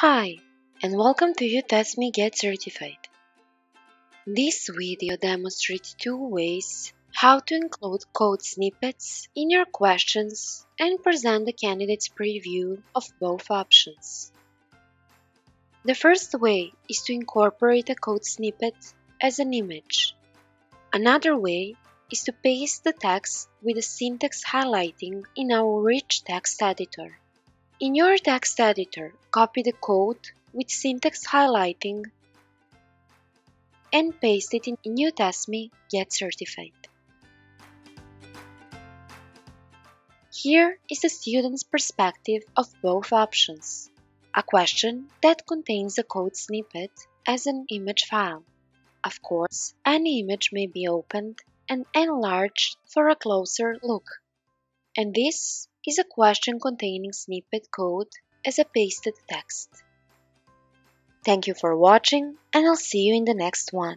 Hi, and welcome to YouTestMe Get Certified. This video demonstrates two ways how to include code snippets in your questions and present the candidate's preview of both options. The first way is to incorporate a code snippet as an image. Another way is to paste the text with the syntax highlighting in our rich text editor. In your text editor, copy the code with syntax highlighting and paste it in YouTestMe Get Certified. Here is the student's perspective of both options. A question that contains a code snippet as an image file. Of course, any image may be opened and enlarged for a closer look. And this is a question containing snippet code as a pasted text. Thank you for watching and I'll see you in the next one.